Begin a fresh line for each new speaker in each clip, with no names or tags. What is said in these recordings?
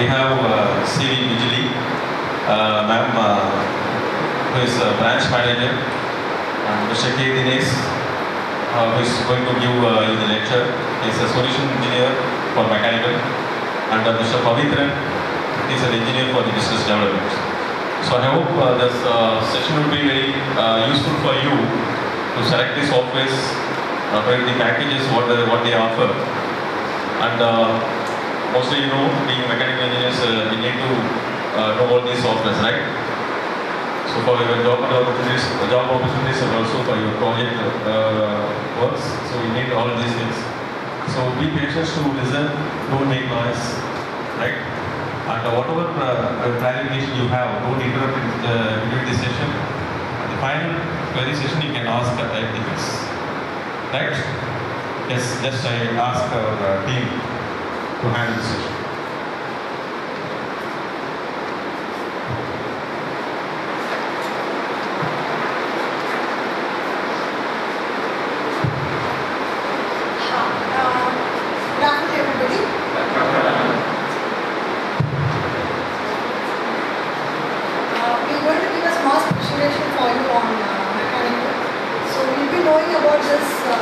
we have uh, CV Bijli, uh, ma'am, uh, who is a branch manager, and Mr. K. Dinesh, uh, who is going to give uh, you the lecture. Is a solution engineer for mechanical, and Mr. Pavitran, is an engineer for the business development. So I hope this session will be very useful for you to select the softwares, uh, the packages, what, what they offer. And mostly, you know, being mechanical engineers, uh, we need to uh, know all these softwares, right? So for your job opportunities, job opportunities and also for your project uh, works, so you need all these things. So be patient to listen, don't make noise, right? And whatever uh, uh, clarification you have, don't interrupt in, uh, during the session. At the final query session, you can ask uh, right? Yes, just I ask our team to the session.
Good afternoon, everybody. Uh, We're going to give a small presentation for you on uh, mechanical. So you'll be knowing about this uh,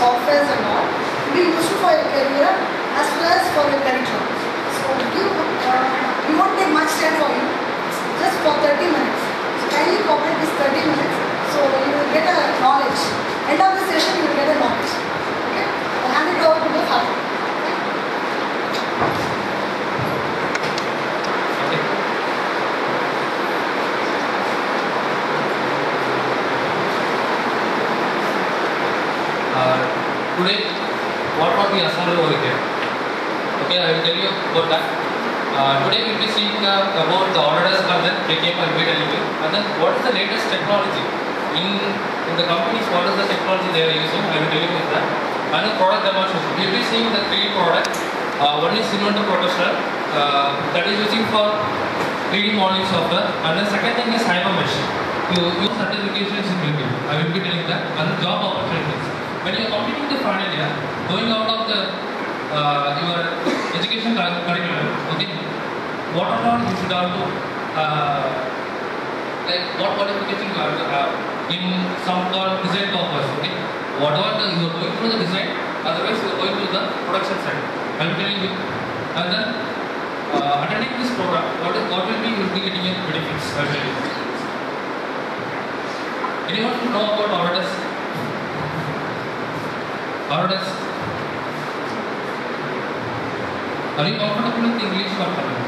softwares and all. It'll be useful for your career as well as for your current job. So you, uh, we won't take much time for you, It's just for 30 minutes. So kindly cooperate this 30 minutes so you will get a knowledge. End of the session you will get a knowledge. Okay? I'll hand it over to the father.
Uh, today, what are we assembled over here? Okay, I will tell you about that. Uh, today we will be seeing uh, about the Autodesk and then KKM I will be telling you. And then what is the latest technology in in the companies? What is the technology they are using? I will tell you that. And then product demonstration. We will be seeing the three products. Uh, one is Inventor Professional uh, that is using for 3D modeling software. And then second thing is Hypermesh. You use certifications in YouTube. I will be telling that. And then job opportunities. When you are completing the final year, going out of the uh, your education curriculum, okay, what are all you should have to uh, like what qualification you have to have in some called design purpose, okay. Whatever the, you are going through the design, otherwise you are going to the production side. I am telling you, and then uh, attending this program, what is what will be you will be getting in benefits. I will tell you. Anyone know about Autodesk? Autodesk. Are you comfortable with English or Tamil?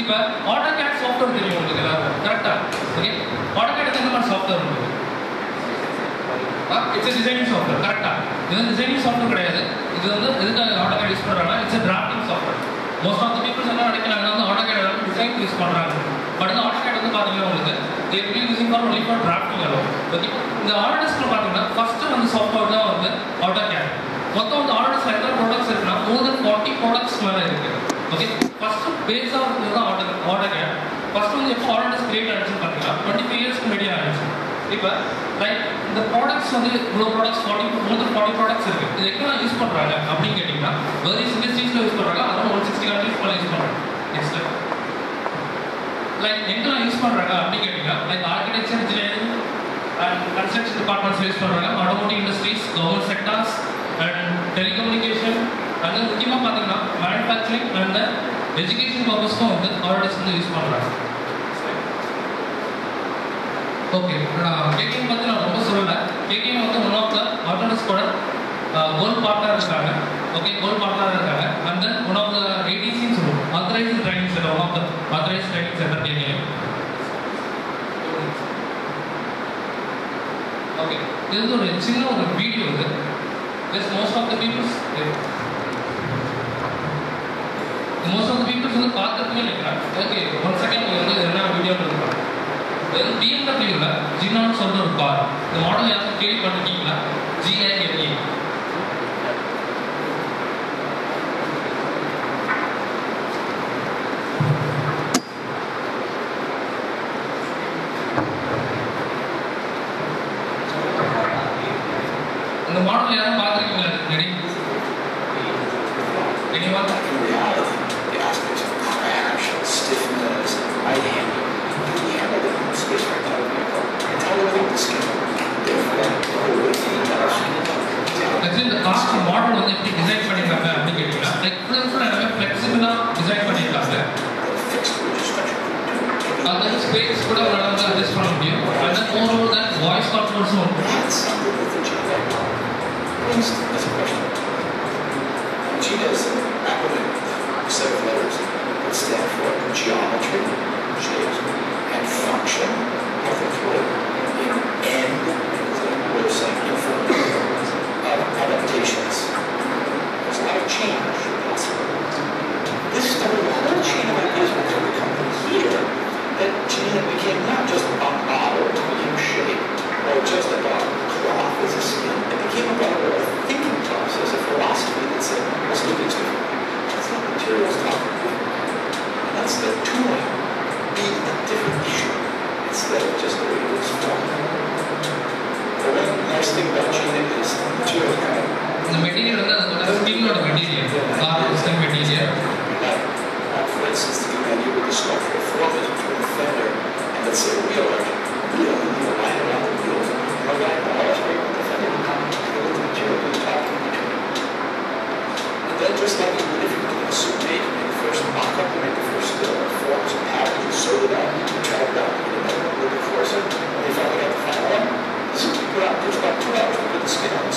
இப்போ AutoCAD software தெரியும் உங்களுக்கு எல்லாரும் கரெக்டா okay AutoCAD என்ன மாதிரி software உங்களுக்கு? It's designing software கரெக்டா இது டிசைனிங் சாஃப்ட்வேர் கிடையாது. இது வந்து எதுக்காக ஆட்டோ கேட் யூஸ் பண்ணுறாங்கன்னா it's drafting software most of the peoples என்ன நினைக்கிறாங்க வந்து ஆட்டோ ஆட்டோகேட் டிசைன் யூஸ் பண்ணுறாங்க பட் இந்த ஆட்டோகேட் வந்து பார்த்தீங்கன்னா உங்களுக்கு there be using for only for drafting அளவு ஓகே இந்த ஆட்டோடெஸ்கில் பார்த்தீங்கன்னா ஃபஸ்ட்டு வந்து சாஃப்ட்வேர் தான் வந்து ஆட்டோ கேட் மொத்தம் வந்து ஆர்டர்ஸ் எத்தனை ப்ராடக்ட்ஸ் இருக்குன்னா மோர் தென் ஃபார்ட்டி ப்ராடக்ட்ஸ் மேலே இருக்குது ஓகே ஃபர்ஸ்ட் பேஸாக இருக்கிறது தான் ஆர்டர் ஆர்டர் கேட் ஃபர்ஸ்ட் வந்து எப்போ ஆர்டர்ஸ் கிரியேட் ஆயிடுச்சுன்னு பார்த்தீங்கன்னா டுவெண்ட்டி ஃபைவ் இயர்ஸ்க்கு முன்னாடி ஆயிடுச்சு இப்போ லைக் இந்த ப்ராடக்ட்ஸ் வந்து இவ்வளோ products forty more then forty products இருக்குது இது எங்கெல்லாம் யூஸ் பண்ணுறாங்க அப்படின்னு கேட்டிங்கன்னா வேரியஸ் இண்டஸ்ட்ரீஸில் யூஸ் பண்ணுறாங்க அதெல்லாம் ஒன் சிக்ஸ்டி கண்ட்ரீஸ் மேலே யூஸ் பண்ணுறாங்க நெக்ஸ்ட் லைக் எங்கெல்லாம் யூஸ் பண்ணுறாங்க அப்படின்னு கேட்டிங்கன்னா like architecture engineering and construction departments use பண்ணுறாங்க automotive industries government sectors and telecommunication and முக்கியமாக பார்த்தீங்கன்னா மேனுஃபேக்சரிங் அண்ட் எஜுகேஷன் பர்பஸ்க்கும் வந்து ஆர்டர்ஸ் வந்து யூஸ் பண்ணுறாங்க ஓகே கேக்கிங் பற்றி நான் ரொம்ப சொல்லலை. கேக்கிங் வந்து ஒன் ஆஃப் த ஆட்டோடஸ்கோட கோல் பார்ட்னர் இருக்காங்க. ஓகே கோல் பார்ட்னர் இருக்காங்க. And then one of the ஏடிசின்னு சொல்லுவோம். Authorised training centre one of the authorised training centre caking okay இது வந்து ஒரு சின்ன ஒரு வீடியோ இது. Just most of the peoples most of peoples வந்து பார்த்துருக்கவே நினைக்கிறாங்க ஓகே ஒன் செகண்ட் வந்து என்ன வீடியோன்னு இருக்கலாம் பிஎம்டபிள்யூவில் ஜினான்னு சொல்ற ஒரு கார் இந்த மாடல் யாரும் கேள்விப்பட்டிருக்கீங்களா? ஜிஐஎல்இ இந்த
Just like you would if you were doing a suit make, you make the first mock-up, you make the first uh, forms and patterns, you sew it out, you try it out, you get a little bit coarser, and you finally got the final one. What you put out, takes about two hours to put the skin on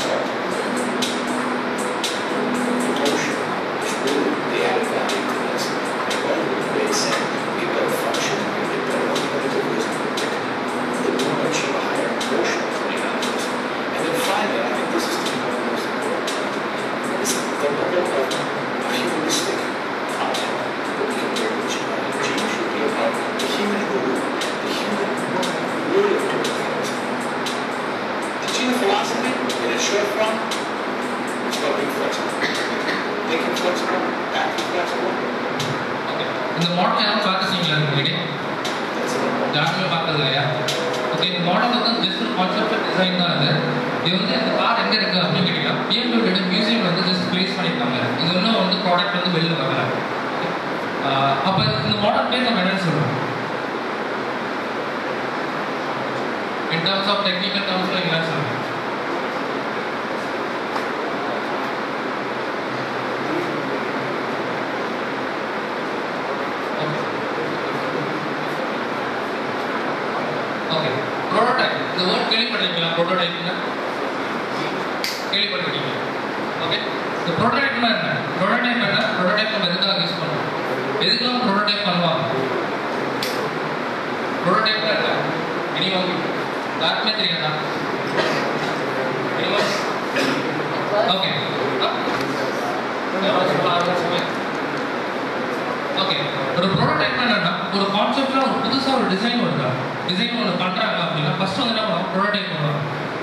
okay ஒரு prototype என்னன்னா ஒரு கான்செப்ட்ல ஒரு புதுசாக ஒரு design வருதா? Design ஒன்று பண்ணுறாங்க அப்படின்னா ஃபர்ஸ்ட் வந்து என்ன பண்ணுவாங்க? ப்ரோட்டோடைப் பண்ணுவாங்க.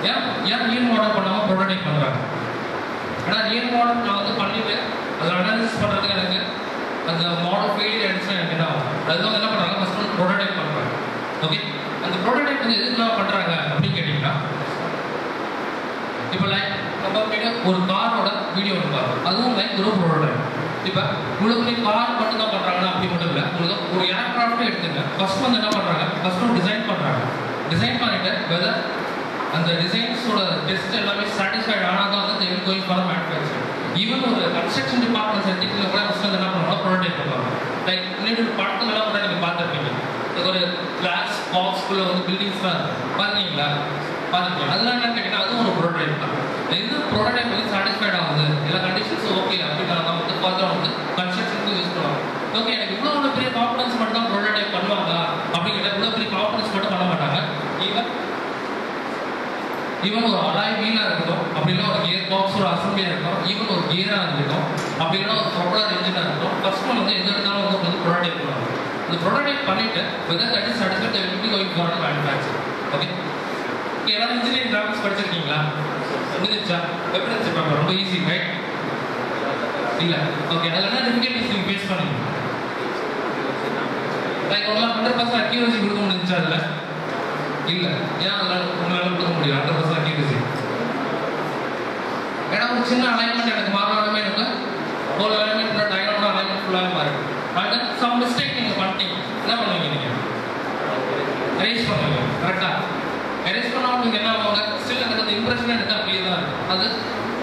ஏன் ஏன் ரியல் மாடல் பண்ணாமல் ப்ரோட்டோடைப் பண்ணுறாங்க ஆனால் ரியல் மாடல் நான் வந்து பண்ணிவிட்டு அதை அனாலிசிஸ் பண்ணுறதுக்கு எனக்கு அந்த மாடல் ஃபெயிலியர் ஆயிடுச்சுன்னா எனக்கு என்ன ஆகும்? அதுதான் வந்து என்ன பண்ணுறாங்க ஃபர்ஸ்ட் வந்து ப்ரோட்டோடைப் பண்ணுறாங்க ஓகே அந்த ப்ரோட்டோடைப் வந்து எதுக்குலாம் பண்ணுறாங்க அப்படின்னு கேட்டிங்கன்னா இப்போ லைக் நம்ம கிட்ட ஒரு காரோட வீடியோ ஒன்று பார்ப்போம். அதுவும் லைக் ஒரு ப்ரோட்டோடைப் இப்போ உங்களுக்கு நீ கார் மட்டும் தான் பண்ணுறாங்கன்னா அப்படி மட்டும் இல்லை. உங்களுக்கு ஒரு ஏர்க்ராஃப்டே எடுத்துங்க. ஃபஸ்ட் வந்து என்ன பண்ணுறாங்க ஃபஸ்ட் ஒரு டிசைன் பண்ணுறாங்க டிசைன் பண்ணிட்டு வெதர் அந்த டிசைன்ஸோட டெஸ்ட் எல்லாமே சாட்டிஸ்ஃபைட் ஆனால் தான் வந்து தேவை கோயில் ஃபார் மேனுஃபேக்சர் ஈவன் ஒரு கன்ஸ்ட்ரக்ஷன் டிபார்ட்மெண்ட் எடுத்துக்கிட்டு கூட ஃபஸ்ட் வந்து என்ன பண்ணுவாங்க ப்ரோட்டோடைப் பண்ணுவாங்க. லைக் முன்னாடி ஒரு படத்துலலாம் கூட நீங்கள் பார்த்துருப்பீங்க. ஒரு கிளாஸ் பாக்ஸ்குள்ளே வந்து பில்டிங்ஸ்லாம் பார்த்தீங்களா பார்த்துருக்கீங்க அதெல்லாம் என்னன்னு கேட்டிங்கன்னா அதுவும் ஒரு ப்ரோட்டோடைப் தான். எந்த ப்ரோட்டோடைப் வந்து சாட்டிஸ்ஃபைட் ஆகுது. எல்லா கண்டிஷன்ஸும் ஓகே அப்படின்னா தான் வந்து பார்த்தா வந்து கன்ஸ்ட்ரக்ஷனுக்கு யூஸ் பண்ணுவாங்க ஓகே எனக்கு இவ்வளோ ஒரு பெரிய காம்பனன்ஸ் மட்டும் தான் ப்ரொடக்ட் பண்ணுவாங்க அப்படிங்கிற இவ்வளோ பெரிய காம்பனன்ஸ் மட்டும் பண்ண மாட்டாங்க. ஈவன் ஈவன் ஒரு அலாய் வீலாக இருக்கட்டும் அப்படின்னா ஒரு கியர் பாக்ஸ் ஒரு அசம்பிளியாக இருக்கட்டும் ஈவன் ஒரு கியராக இருக்கட்டும் அப்படின்னா ஒரு ப்ராப்பராக இன்ஜினாக இருக்கட்டும் கஸ்டமர் வந்து எது எடுத்தாலும் வந்து வந்து ப்ரொடக்ட் பண்ணுவாங்க. இந்த ப்ரொடக்ட் பண்ணிட்டு whether that is satisfied they will be going for manufacture okay எல்லாரும் இன்ஜினியரிங் கிராஃபிக்ஸ் படிச்சிருக்கீங்களா? முடிஞ்சிச்சா எப்படி இருந்துச்சு ரொம்ப ஈஸி ரைட் இல்ல. ஓகே அதில் என்ன லிமிட்டேஷன் பேஸ் பண்ணுங்க. லைக் உங்களால் ஹண்ட்ரட் பர்சன்ட் அக்யூரசி கொடுக்க முடிஞ்சா இல்லை? இல்ல. ஏன் அதனால உங்களால கொடுக்க முடியும் ஹண்ட்ரட் பர்சன்ட் அக்யூரசி ஏன்னா ஒரு சின்ன அலைன்மெண்ட் எனக்கு மாறினாலுமே எனக்கு. ஒரு அலைன்மெண்ட் டயக்ராம் அலைன்மெண்ட் ஃபுல்லாக மாறிடும் அண்ட் சம் மிஸ்டேக் நீங்க பண்ணிட்டீங்க. என்ன பண்ணுவீங்க நீங்க? எரேஸ் பண்ணுவீங்க. கரெக்டா எரேஸ் பண்ணாமல் நீங்க என்ன ஆகுங்க ஸ்டில் எனக்கு அந்த இம்ப்ரெஷன் எடுத்து அப்படியே தான் இருக்கும். அது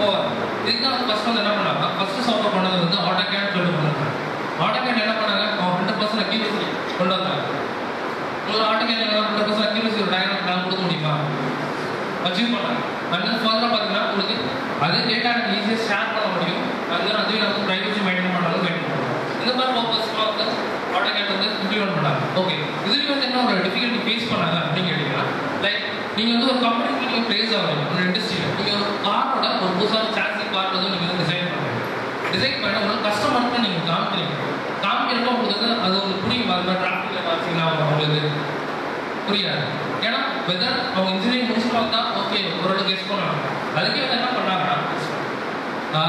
ஓவர் இதுக்கு தான் ஃபஸ்ட் வந்து என்ன பண்ணாங்க ஃபஸ்ட்டு சாஃப்ட்வேர் பண்ணது வந்து ஆட்டோ கேட் சொல்லிட்டு பண்ணாங்க ஆட்டோ என்ன பண்ணாங்க? ஹண்ட்ரட் பர்சன்ட் அக்யூரசி கொண்டு வந்தாங்க. உங்களுக்கு AutoCAD hundred percent accuracy ஒரு டயக்ராம் பிளான் கொடுக்க முடியுமா? அச்சீவ் பண்ணாங்க. அண்ட் ஃபர்தராக பார்த்தீங்கன்னா உங்களுக்கு அதே டேட்டா எனக்கு ஈஸியாக ஷேர் பண்ண முடியும். அண்ட் அதுவே நம்ம ப்ரைவசி மெயின்டைன் பண்ணாலும் மெயின்டைன் பண்ணலாம் இந்த மாதிரி பர்பஸ்லாம் வந்து ஆட்டோகேட் வந்து இம்ப்ளிமெண்ட் பண்ணாங்க. ஓகே இதுலேயும் வந்து என்ன ஒரு டிஃபிகல்ட்டி ஃபேஸ் பண்ணாங்க அப்படின்னு கேட்டிங்கன்னா லைக் நீங்கள் வந்து ஒரு கம்பெனிக்கு நீங்கள் ப்ளேஸ் ஆகிறீங்க. ஒரு இண்டஸ்ட்ரியில் நீங்கள் ஒரு காரோட ஒரு புதுசாக சான்சி கார் வந்து நீங்கள் வந்து டிசைன் பண்ணுறீங்க டிசைன் பண்ணி உங்களுக்கு கஸ்டமருக்கு நீங்கள் காமிக்கிறீங்க. காமிக்கிறப்போ உங்களுக்கு அது உங்களுக்கு புரியும். அது டிராஃபிக்கில் பார்த்தீங்கன்னா உங்களுக்கு. புரியாது. ஏன்னா வெதர் அவங்க இன்ஜினியரிங் முடிச்சு பார்த்தா ஓகே ஓரளவுக்கு கெஸ் பண்ணுவாங்க அதுக்கே வந்து என்ன பண்ணாங்கன்னா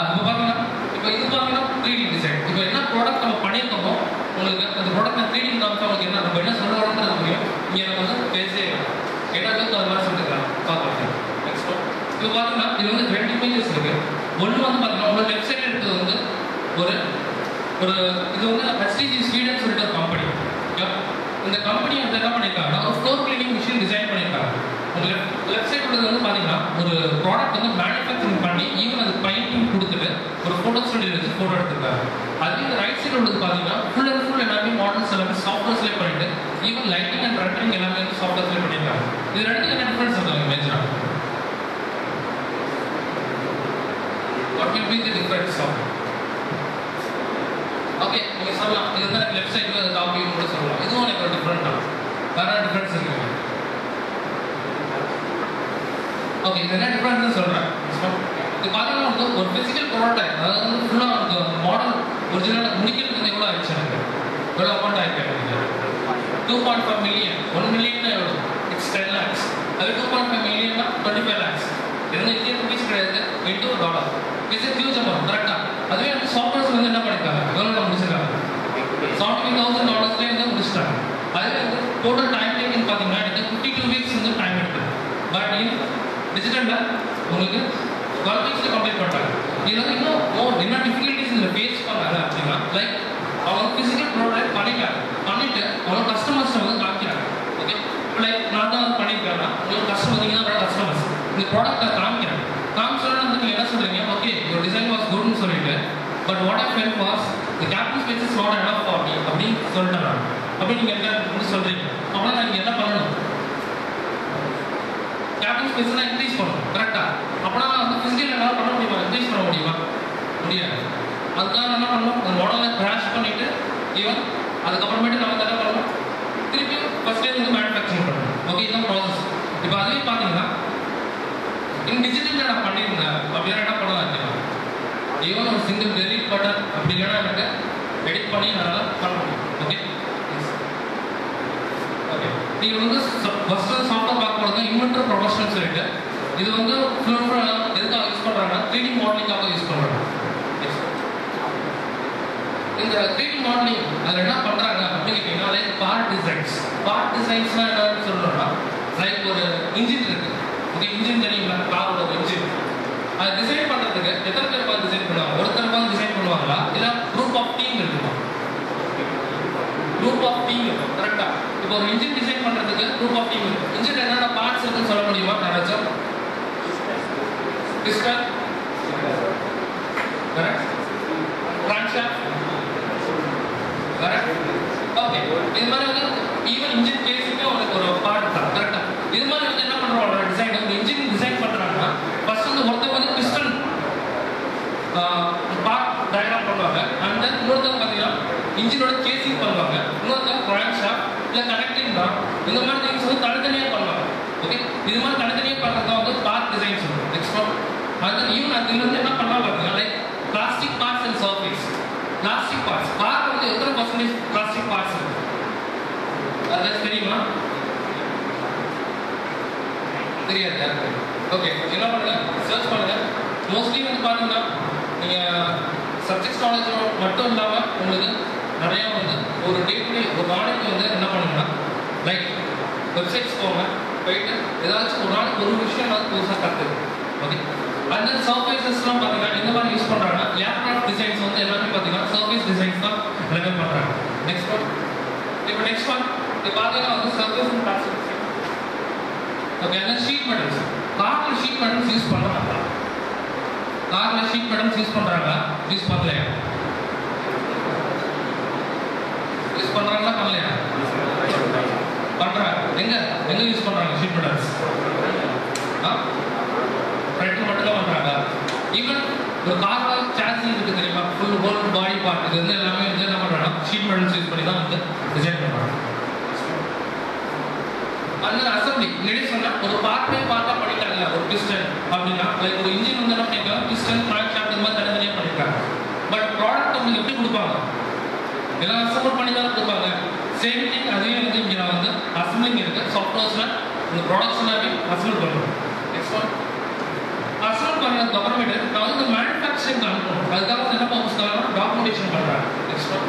இப்போ பார்த்தீங்கன்னா இப்போ இது பார்த்தீங்கன்னா த்ரீ டி டிசைன் இப்போ என்ன ப்ராடக்ட் நம்ம பண்ணியிருக்கோமோ உங்களுக்கு அந்த ப்ராடக்ட் த்ரீ டி காமிச்சா உங்களுக்கு என்ன நம்ம என்ன சொல்ல புரியும். இங்கே நம்ம வந்து பேசே என்ன அது மாதிரி சொல்லிருக்கலாம் பார்க்கலாம் இப்போ பார்த்தீங்கன்னா இது வந்து ரெண்டு இமேஜஸ் இருக்கு. ஒன்று வந்து பார்த்தீங்கன்னா உங்களோட வெப்சைட் இருக்கிறது வந்து ஒரு ஒரு இது வந்து ஹெச்டிஜி ஸ்வீடன் சொல்லிட்டு ஒரு கம்பெனி இந்த கம்பெனி வந்து என்ன பண்ணியிருக்காங்கன்னா ஒரு ஃப்ளோர் கிளீனிங் மிஷின் டிசைன் பண்ணியிருக்காங்க உங்களுக்கு லெஃப்ட் சைடு உள்ளது வந்து பார்த்தீங்கன்னா ஒரு ப்ராடக்ட் வந்து மேனுஃபேக்சரிங் பண்ணி ஈவன் அது பெயிண்டிங் கொடுத்துட்டு ஒரு ஃபோட்டோ ஸ்டுடியோ வச்சு ஃபோட்டோ எடுத்திருக்காங்க. அதே இந்த ரைட் சைடு உள்ளது பார்த்தீங்கன்னா ஃபுல் அண்ட் ஃபுல் எல்லாமே மாடல்ஸ் எல்லாமே சாஃப்ட்வேர்ஸ்லேயே பண்ணிட்டு ஈவன் லைட்டிங் அண்ட் ரெண்டரிங் எல்லாமே சாஃப்ட்வேர்ஸ்லேயே பண்ணியிருக்காங்க இது ரெண்டுக்கு என்ன டிஃபரன்ஸ் இருக்காங்க மேஜரா what will be the difference of okay நீங்க சொல்லலாம் இது வந்து லெஃப்ட் சைடுல காப்பி கூட சொல்லலாம் இதுவும் எனக்கு ஒரு டிஃபரெண்ட் தான் வேற டிஃபரன்ஸ் இருக்கு ஓகே இது என்ன டிஃபரன்ஸ் சொல்றேன் இது பார்த்தீங்கன்னா வந்து ஒரு பிசிக்கல் ப்ராடக்ட் அதாவது வந்து ஃபுல்லாக வந்து மாடல் ஒரிஜினல் முடிக்கிறதுக்கு எவ்வளோ ஆயிடுச்சு எனக்கு எவ்வளோ அமௌண்ட் ஆயிருக்கு two point five million one million எவ்வளோ இட்ஸ் டென் லேக்ஸ் அது டூ பாயிண்ட் ஃபைவ் மில்லியன்னா டுவெண்ட்டி ஃபைவ் லேக்ஸ் இது இந்தியன் ருபீஸ் கிடையாது. Into dollar it's huge amount கரெக்டாக அதுவே வந்து சாஃப்ட்வேர்ஸ் வந்து என்ன பண்ணிருக்காங்க? கவர்மெண்ட் முடிச்சிருக்காங்க. செவன்டி தௌசண்ட் டாலர்ஸ்லேயே வந்து முடிச்சிட்டாங்க. அதுவே வந்து டோட்டல் டைம் டேக்கிங் பார்த்தீங்கன்னா எனக்கு ஃபிஃப்டி டூ வீக்ஸ் வந்து டைம் எடுக்குது பட் இன் டிஜிட்டலில் உங்களுக்கு டுவெல் வீக்ஸில் கம்ப்ளீட் பண்ணுறாங்க இது வந்து இன்னும் ஓ என்ன டிஃபிகல்ட்டிஸ் இதில் ஃபேஸ் பண்ணாங்க அப்படின்னா லைக் அவங்க ஃபிசிக்கல் ப்ராடக்ட் பண்ணிட்டாங்க. பண்ணிட்டு அவங்க கஸ்டமர்ஸ்ட்டை வந்து காமிக்கிறாங்க. ஓகே லைக் நான் தான் வந்து பண்ணியிருக்கேன்னா உங்களுக்கு கஸ்டமர் நீங்கள் தான் கஸ்டமர்ஸ் இந்த ப்ராடக்ட்டை காமிக்கிறேன் காமிச்சோன்னா என்ன ஓகே யுவர் டிசைன் வாஸ் குட்னு சொல்லிட்டு but what I felt was the capital space is not enough for me அப்படின்னு சொல்லிட்டேன் அப்படி நீங்கள் என்ன சொல்றீங்க. சொல்கிறீங்க நான் இங்கே என்ன பண்ணணும்? கேபிட்டல் ஸ்பேஸ் நான் இன்க்ரீஸ் பண்ணணும் கரெக்டாக அப்படின்னா நான் வந்து ஃபிசிக்கல் என்னால் பண்ண முடியுமா? இன்க்ரீஸ் பண்ண முடியுமா? முடியாது. அதுக்காக என்ன பண்ணணும்? அந்த மாடலை கிராஷ் பண்ணிட்டு ஈவன் அதுக்கப்புறமேட்டு நம்ம என்ன பண்ணணும்? திருப்பி ஃபர்ஸ்ட் வந்து மேனுஃபேக்சரிங் பண்ணணும். ஓகே இதுதான் ப்ராசஸ் இப்போ அதுவே பார்த்தீங்கன்னா இன் டிஜிட்டல் நான் பண்ணியிருந்தேன் அப்படின்னா என்ன பண்ணலாம் ஈவன் ஒரு சிங்கிள் டெலிட் பட்டன் அப்படி இல்லைன்னா எனக்கு எடிட் பண்ணி என்னால் பண்ண முடியும். ஓகே ஓகே நீங்கள் வந்து ஃபஸ்ட்டு சாஃப்ட்வேர் பார்க்க போகிறது இன்வென்டர் ப்ரொஃபஷனல் சொல்லிட்டு இது வந்து ஃபிலிம் எதுக்காக யூஸ் பண்ணுறாங்கன்னா த்ரீ மாடலிங்காக யூஸ் பண்ணுறாங்க இந்த த்ரீ மாடலிங் அதில் என்ன பண்ணுறாங்க அப்படின்னு கேட்டிங்கன்னா லைக் பார்ட் டிசைன்ஸ் பார்ட் டிசைன்ஸ்னால் என்னன்னு சொல்லணும்னா லைக் ஒரு இன்ஜின் இருக்குது ஓகே இன்ஜின் தெரியுங்களா இன்ஜினோட கேசிங் பண்ணுவாங்க. இன்னொரு கிராங்க் ஷாஃப்ட் இல்லை கனெக்டிங் தான். இந்த மாதிரி திங்ஸ் வந்து தனித்தனியாக பண்ணுவாங்க. ஓகே இது மாதிரி தனித்தனியாக பண்ணுறது தான் வந்து பார்ட் டிசைன் சொல்லுவோம் நெக்ஸ்ட் ஒன் அது ஈவன் அது வந்து என்ன பண்ணலாம் பார்த்தீங்கன்னா like plastic parts and surface plastic parts car வந்து எத்தனை பர்சன்டேஜ் பிளாஸ்டிக் பார்ட்ஸ் இருக்கு? அதாவது தெரியுமா? தெரியாது. ஓகே என்ன பண்ணுங்க? சர்ச் பண்ணுங்க. மோஸ்ட்லி வந்து பார்த்தீங்கன்னா நீங்கள் சப்ஜெக்ட் நாலேஜ் மட்டும் இல்லாமல் உங்களுக்கு நிறையா வந்து ஒரு டே டு டே ஒரு நாளைக்கு வந்து என்ன பண்ணுங்கன்னா லைக் வெப்சைட்ஸ் போங்க போயிட்டு ஏதாச்சும் ஒரு நாளைக்கு ஒரு விஷயம் வந்து புதுசாக கற்றுக்கு ஓகே அந்த சர்ஃபேசஸ்லாம் பார்த்தீங்கன்னா இந்த மாதிரி யூஸ் பண்ணுறாங்கன்னா ஏர்க்ராஃப்ட் டிசைன்ஸ் வந்து எல்லாமே பார்த்தீங்கன்னா சர்ஃபேஸ் டிசைன்ஸ் தான் எல்லாமே பண்ணுறாங்க நெக்ஸ்ட் ஒன் இப்போ நெக்ஸ்ட் ஒன் இப்போ பார்த்தீங்கன்னா வந்து சர்ஃபேஸ் அண்ட் ஓகே அந்த ஷீட் மெட்டல்ஸ் காரில் ஷீட் மெட்டல்ஸ் யூஸ் பண்ணுறாங்க காரில் ஷீட் மெட்டல்ஸ் யூஸ் பண்ணுறாங்க யூஸ் பண்ணலையா யூஸ் பண்ணுறாங்களா பண்ணலையா பண்ணுறாங்க எங்க எங்க யூஸ் பண்றாங்க? ஷீட் மெட்டல்ஸ் ஆ? மட்டும் தான் பண்றாங்க. ஈவன் ஒரு கார்ல சாசி இருக்கு தெரியுமா? ஃபுல் ஹோல் பாடி பார்ட் இது வந்து எல்லாமே வந்து என்ன பண்றாங்க? ஷீட் மெட்டல்ஸ் யூஸ் பண்ணி தான் வந்து டிசைன் பண்றாங்க. அந்த அசம்பிளி முன்னாடி சொன்னா ஒரு பார்ட்டே பார்த்தா பண்ணிட்டாங்க ஒரு பிஸ்டன் அப்படின்னா லைக் ஒரு இன்ஜின் வந்து என்ன பண்ணிருக்காங்க? பிஸ்டன் கிராங்க் ஷாஃப்ட் இந்த மாதிரி தனித்தனியா பண்ணிருக்காங்க. பட் ப்ராடக்ட் உங்களுக்கு எப்படி கொடுப்பாங்க? எல்லாம் அசம்பிள் பண்ணி தான் கொடுப்பாங்க. சேம் திங் அதுவே வந்து இங்கே நான் வந்து அசம்பிளிங் இருக்கு சாஃப்ட்வேர்ஸ்ல இந்த ப்ராடக்ட்ஸ் எல்லாமே அசம்பிள் பண்ணுறோம் நெக்ஸ்ட் ஒன் அசம்பிள் பண்ணதுக்கு அப்புறமேட்டு நான் வந்து மேனுஃபேக்சரிங் அனுப்பணும். அதுக்காக வந்து என்ன பர்பஸ் டாக்குமெண்டேஷன் பண்ணுறாங்க நெக்ஸ்ட் ஒன்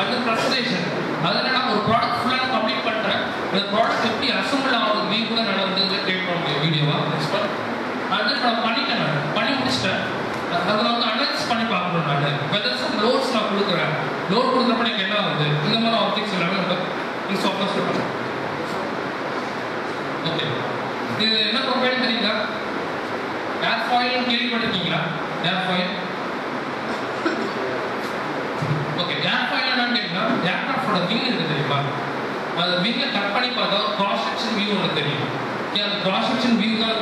அது ப்ரெசன்டேஷன் அதில் நான் ஒரு ப்ராடக்ட் ஃபுல்லாக கம்ப்ளீட் பண்ணுறேன் அந்த ப்ராடக்ட் எப்படி அசம்பிள் ஆகுது நீ கூட நான் வந்து கேட்போம் பண்ண முடியும் ஒன் அது நான் பண்ணிட்டேன் நான் பண்ணி முடிச்சிட்டேன். அதில் வந்து அனலைஸ் பண்ணி பார்க்கணும் நான் வெதர்ஸ் அந்த லோட்ஸ் நான் கொடுக்குறேன். லோட் கொடுக்குறப்ப எனக்கு என்ன ஆகுது? இந்த மாதிரி ஆப்ஜெக்ட்ஸ் எல்லாமே நம்ம இந்த சாஃப்ட்வேர் சொல்கிறேன் ஓகே இது என்ன ப்ரொஃபைல் தெரியுங்களா ஏர் ஃபாயில் கேள்விப்பட்டிருக்கீங்களா? ஏர் ஃபாயில் ஓகே ஏர் ஃபாயில் என்னன்னு கேட்டீங்கன்னா ஏர்க்ராஃப்டோட விங் இருக்கு தெரியுமா? அது விங்கை கட் பண்ணி பார்த்தா கிராஸ் செக்ஷன் வியூ ஒன்று தெரியும். ஓகே அந்த கிராஸ் செக்ஷன் வியூ தான்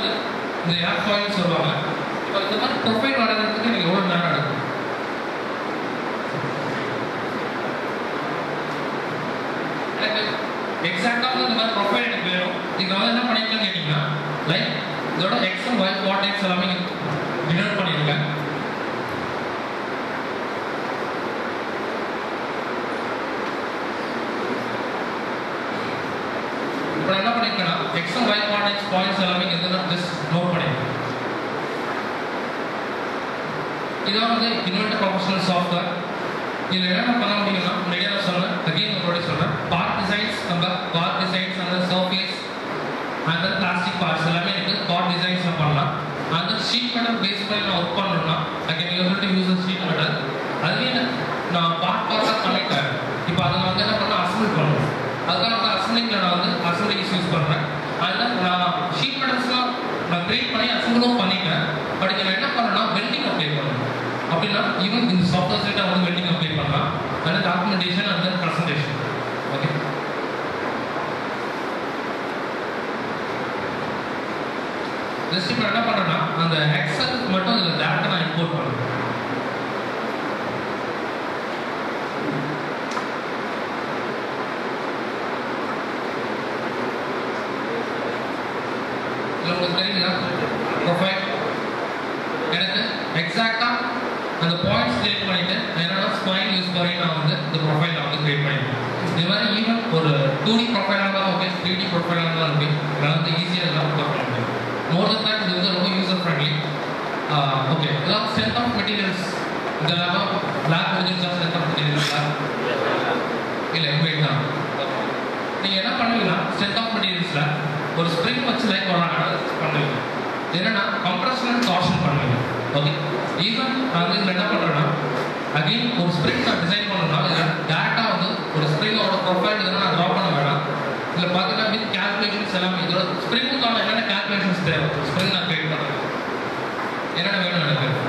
இந்த ஏர் ஃபாயில் சொல்லுவாங்க. இப்போ இந்த மாதிரி ப்ரொஃபைல் வரைகிறதுக்கு எனக்கு எவ்வளோ நேரம் எடுக்கும் எனக்கு எக்ஸாக்டாக வந்து இந்த மாதிரி ப்ரொஃபைல் எனக்கு வேணும். இதுக்கு வந்து என்ன பண்ணியிருக்கேன்னு கேட்டிங்கன்னா லைக் இதோட எக்ஸ் அண்ட் ஒய் குவாட்டைட்ஸ் எல்லாமே டினோட் பண்ணியிருக்கேன் இப்போ நான் என்ன பண்ணிருக்கேன்னா X and Y coordinates points எல்லாமே எதுனா ஜஸ்ட் நோட் பண்ணிருக்கேன் இதான் வந்து இன்வெர்ட் ப்ரொஃபஷனல் சாஃப்ட்வேர் இதில் என்னென்ன பண்ண முடியும்னா முன்னாடியே நான் சொன்னேன் அகைன் உங்களோட சொல்கிறேன் பார்க் டிசைன்ஸ் நம்ம பார்க் டிசைன்ஸ் அந்த சர்ஃபேஸ் அந்த பிளாஸ்டிக் பார்ட்ஸ் எல்லாமே இருக்குது பார்க் டிசைன்ஸ் பண்ணலாம். அந்த ஷீட் மெட்டல் பேஸ் பண்ணி நான் ஒர்க் பண்ணணும்னா again use to use sheet metal அதுவே நான் பார்ட் பார்ட்டாக பண்ணிட்டேன். இப்போ அதை வந்து என்ன பண்ண அசம்பிள் பண்ணணும். அதுக்காக வந்து அசம்பிளிங்கில் நான் வந்து அசம்பிளிங்ஸ் யூஸ் பண்ணுறேன் அதில் நான் ஷீட் மெட்டல்ஸ்லாம் நான் கிரியேட் பண்ணி அசம்பிளும் பண்ணிட்டேன். பட் இதில் என்ன பண்ணணும்னா வெல்டிங் அப்ளை அப்படின்னா ஈவன் இந்த சாஃப்ட்வேர் சைட்டாக வந்து வெல்டிங் அப்ளை பண்ணலாம். And documentation and then presentation okay just இப்போ என்ன பண்ணுறேன்னா அந்த எக்ஸல் மட்டும் இதில் டேரக்டாக நான் இம்போர்ட் பண்ணுறேன் இல்லை உங்களுக்கு தெரியுங்களா ப்ரொஃபைல் எனக்கு எக்ஸாக்டாக அந்த பாயிண்ட்ஸ் கிரியேட் பண்ணிட்டு என்னோட ஸ்மைல் யூஸ் பண்ணி நான் வந்து இந்த ப்ரொஃபைல் நான் வந்து கிரியேட் பண்ணிடுவேன் இது மாதிரி ஈவன் ஒரு டூ டி ப்ரொஃபைலாக இருந்தாலும் ஓகே த்ரீ டி ப்ரொஃபைலாக இருந்தாலும் ஓகே நான் வந்து ஈஸியாக எல்லாம் ஒர்க் பண்ண முடியும். மோர் தன் தட் இது வந்து ரொம்ப யூசர் ஃப்ரெண்ட்லி ஓகே இதெல்லாம் ஸ்ட்ரென்த் ஆஃப் மெட்டீரியல்ஸ் இதெல்லாம் பிளாக் லேப் முடிஞ்சிருச்சா ஸ்ட்ரென்த் ஆஃப் மெட்டீரியல்ஸ் இல்லை வெயிட் தான். நீங்கள் என்ன பண்ணுவீங்கன்னா ஸ்ட்ரென்த் ஆஃப் மெட்டீரியல்ஸில் ஒரு ஸ்ப்ரிங் வச்சு லைக் வராங்க பண்ணுவீங்க என்னென்னா கம்ப்ரஷன் அண்ட் டார்ஷன் பண்ணுவீங்க. ஓகே ஈவன் நான் வந்து இதில் என்ன பண்ணுறேன்னா அகைன் ஒரு ஸ்ப்ரிங் நான் டிசைன் பண்ணணும்னா இதில் டேரெக்டாக வந்து ஒரு ஸ்ப்ரிங்கோட ப்ரொஃபைல் இதெல்லாம் நான் ட்ரா பண்ண வேணாம். இதில் பார்த்தீங்கன்னா வித் கேல்குலேஷன்ஸ் எல்லாமே. இதோட ஸ்ப்ரிங்குக்கான என்னென்ன கேல்குலேஷன்ஸ் தேவை? ஸ்ப்ரிங் நான் கிரியேட் பண்ணுறேன் என்னென்ன வேணும் எனக்கு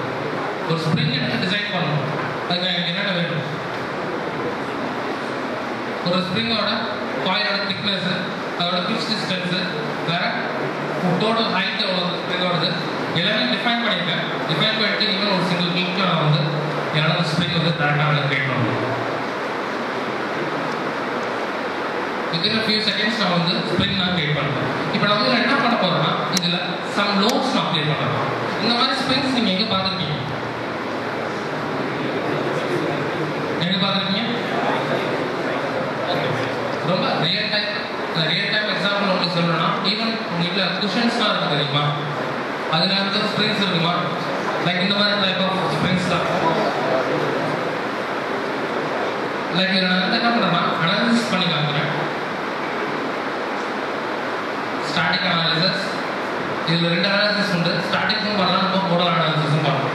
ஒரு ஸ்ப்ரிங் எனக்கு டிசைன் பண்ணணும்? அதுக்கு எனக்கு என்னென்ன வேணும்? ஒரு ஸ்ப்ரிங்கோட காயிலோட திக்னஸ் அதோட பிச் டிஸ்டன்ஸு வேறு ஃபுட்டோட ஹைட் எவ்வளோ ஸ்ப்ரிங்கோடது எல்லாமே டிஃபைன் பண்ணிட்டேன் டிஃபைன் பண்ணிட்டு இன்னும் ஒரு சிங்கிள் வீக்கில் நான் வந்து என்னால் ஒரு வந்து கரெக்டாக வந்து கிரியேட் பண்ணுவேன் வித்தின் ஃபியூ செகண்ட்ஸ் நான் வந்து ஸ்ப்ரிங் நான் கிரியேட் பண்ணுவேன் இப்போ நான் வந்து என்ன பண்ண போகிறேன்னா இதில் சம் லோட்ஸ் நான் அப்ளை பண்ணுறேன் இந்த மாதிரி ஸ்ப்ரிங்ஸ் நீங்கள் எங்கே பார்த்துருக்கீங்க? எங்கே பார்த்துருக்கீங்க? ரொம்ப real time real time example உங்களுக்கு சொல்லணும்னா ஈவன் உங்கள் வீட்டில் குஷன்ஸ்லாம் இருக்குது தெரியுமா? அது நேரத்தில் ஸ்ப்ரிங்ஸ் இருக்குமா லைக் இந்த மாதிரி டைப் ஆஃப் ஸ்ப்ரிங்ஸ் தான். லைக் இதை நான் என்ன பண்ணுறேன்னா அனாலிசிஸ் பண்ணி காமிக்கிறேன். ஸ்டாட்டிக் அனாலிசிஸ் இதில் ரெண்டு அனாலிசிஸ் உண்டு. ஸ்டாட்டிக்கும் பண்ணலாம் இப்போ மோடல் அனாலிசிஸும் பண்ணலாம்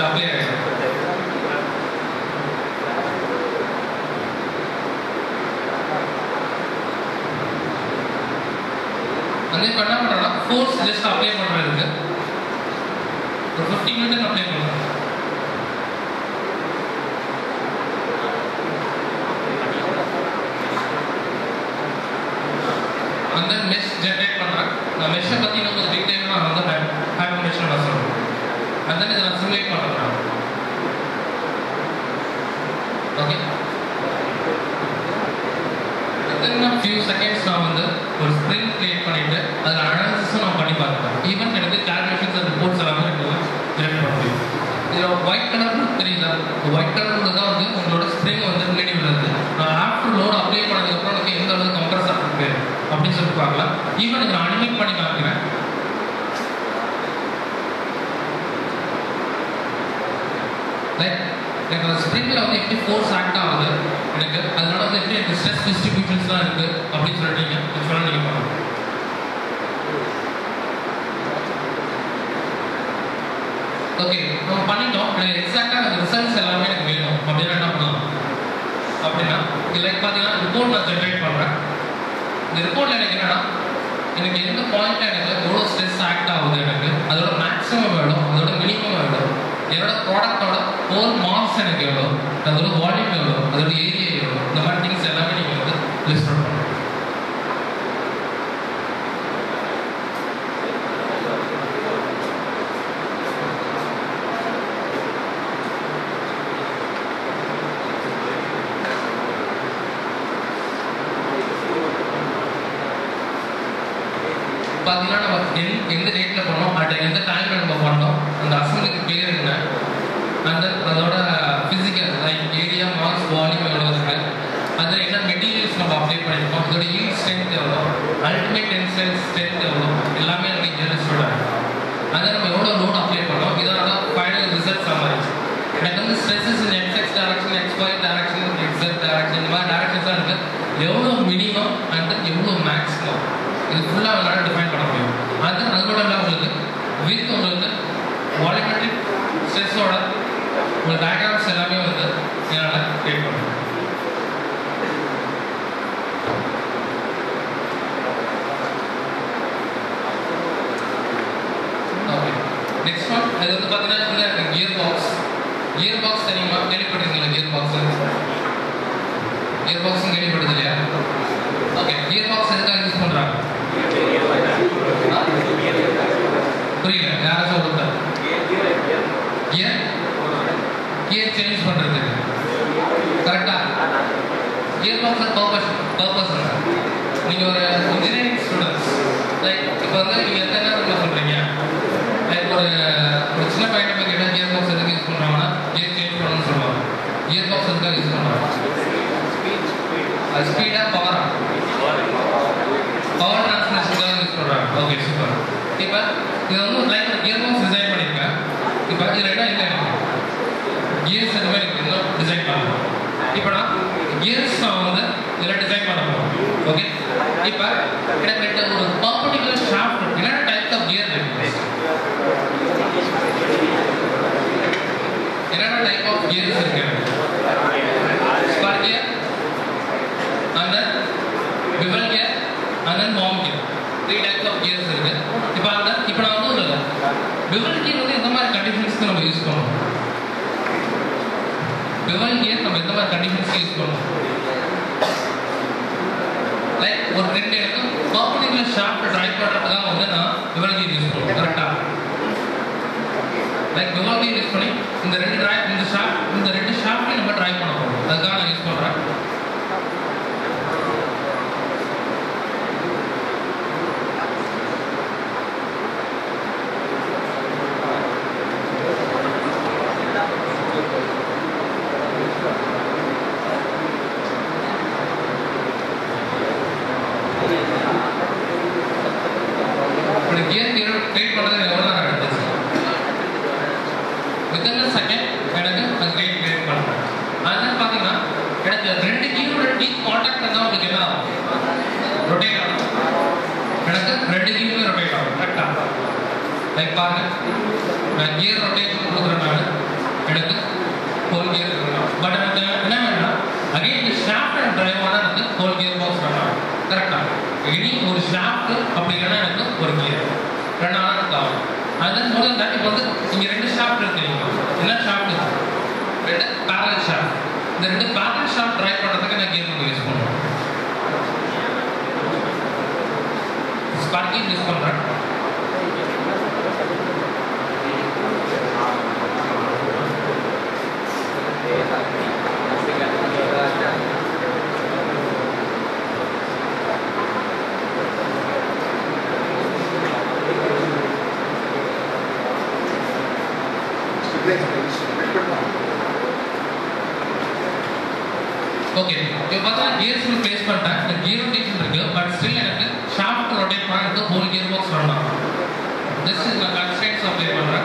அப்படியே அதே பண்ண பண்ணுறோம்னா ஃபோர்ஸ் ஜஸ்ட் அப்ளை பண்ணுறது ஒரு ஃபிஃப்டி மினிட் அப்ளை பண்ணுறோம் டிஸ்பிளே பண்ணுறாங்க ஓகே வித்தின் ஃபியூ செகண்ட்ஸ் நான் வந்து ஒரு ஸ்ப்ரிங் ஃபோர்ஸ் ஆக்ட் ஆகுது. எனக்கு அதனால வந்து எப்படி எனக்கு ஸ்ட்ரெஸ் டிஸ்ட்ரிபியூஷன்ஸ்லாம் இருக்குது அப்படின்னு சொல்லிட்டீங்க. ஆக்சுவலாக நீங்கள் பார்க்கலாம் ஓகே நம்ம பண்ணிட்டோம். எனக்கு எக்ஸாக்டாக ரிசல்ட்ஸ் எல்லாமே எனக்கு வேணும். அப்படின்னா என்ன பண்ணலாம்? அப்படின்னா இது லைக் பார்த்தீங்கன்னா ரிப்போர்ட் நான் ஜென்ரேட் பண்ணுறேன் இந்த ரிப்போர்ட் எனக்கு என்னன்னா எனக்கு எந்த பாயிண்ட்டில் எனக்கு எவ்வளோ ஸ்ட்ரெஸ் ஆக்ட் ஆகுது எனக்கு அதோட மேக்ஸிமம் வேணும் அதோட மினிமம் வேணும் എവിടെ തുടക്കമുള്ള ഹോൾ മാർക്സ് എന്നൊക്കെയുള്ളൂ. അതൊരു വോളിയം ഉള്ളൂ. അതൊരു ഏരിയയുള്ളൂ നമ്മുടെ തിങ്സ് sense ஒரு ட்ரெண்ட் இருக்கு பர்மனெண்ட்ல ஷார்ப் ட்ரை பண்றதுக்காக வந்து நான் விவல்கி யூஸ் பண்ணுவேன். கரெக்டா லைக் விவல்கி யூஸ் பண்ணி இந்த ரெண்டு ட்ரை இந்த ஷார்ப் இந்த ரெண்டு ஷார்ப்பையும் நம்ம ட்ரை பண்ண போறோம். அதுக்காக this is the constraints of the one,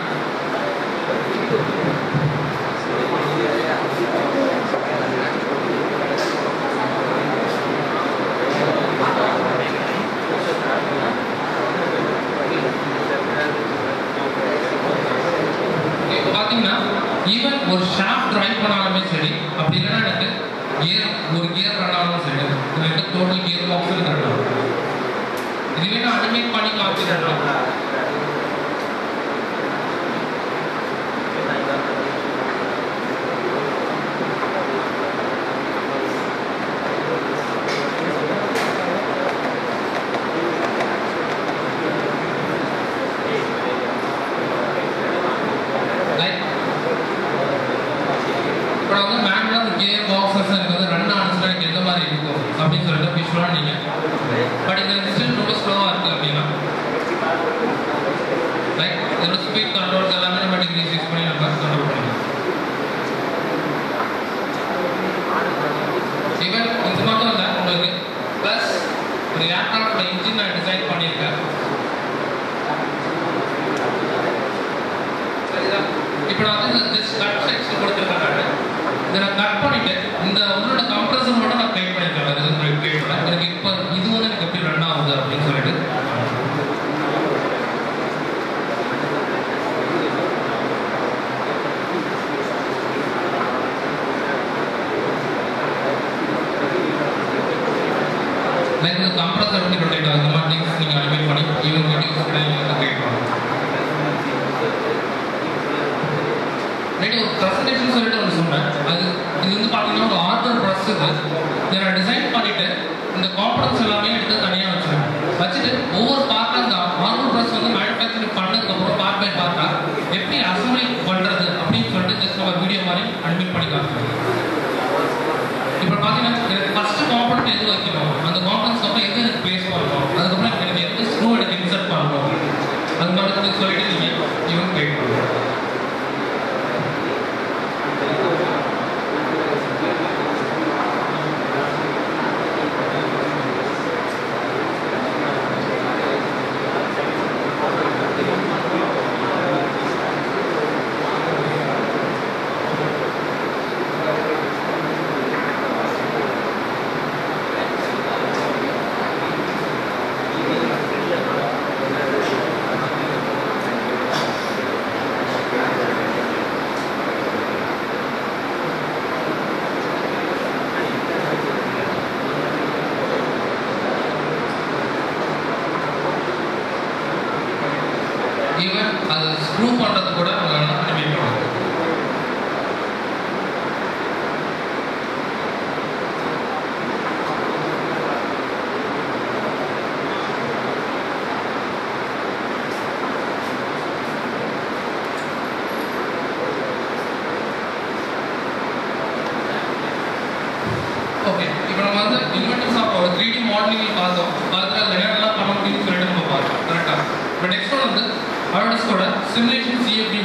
right presentation சொல்லிட்டு ஒன்று சொன்னேன். அது இது வந்து பார்த்தீங்கன்னா ஒரு ஆர்டர் ப்ராசஸ் இதை நான் டிசைன் பண்ணிவிட்டு இந்த காம்பனன்ஸ் எல்லாமே எடுத்து